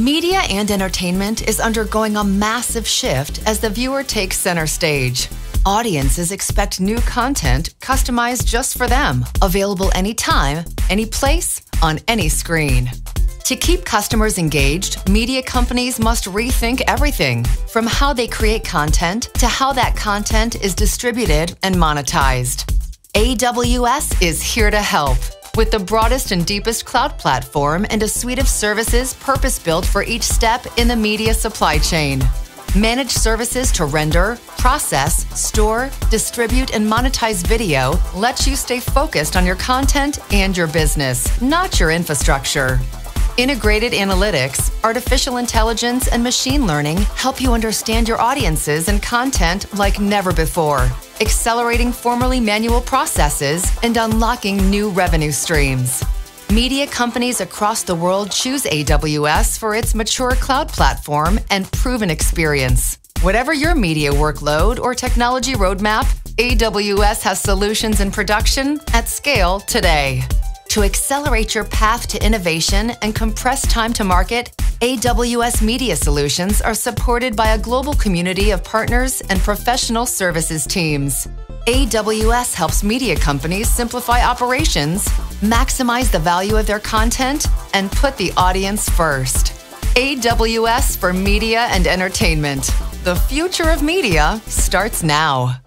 Media and entertainment is undergoing a massive shift as the viewer takes center stage. Audiences expect new content customized just for them, available anytime, any place, on any screen. To keep customers engaged, media companies must rethink everything from how they create content to how that content is distributed and monetized. AWS is here to help. With the broadest and deepest cloud platform and a suite of services purpose built for each step in the media supply chain. Managed services to render, process, store, distribute, and monetize video lets you stay focused on your content and your business, not your infrastructure. Integrated analytics, artificial intelligence, and machine learning help you understand your audiences and content like never before, accelerating formerly manual processes and unlocking new revenue streams. Media companies across the world choose AWS for its mature cloud platform and proven experience. Whatever your media workload or technology roadmap, AWS has solutions in production at scale today. To accelerate your path to innovation and compress time to market, AWS Media Solutions are supported by a global community of partners and professional services teams. AWS helps media companies simplify operations, maximize the value of their content, and put the audience first. AWS for media and entertainment. The future of media starts now.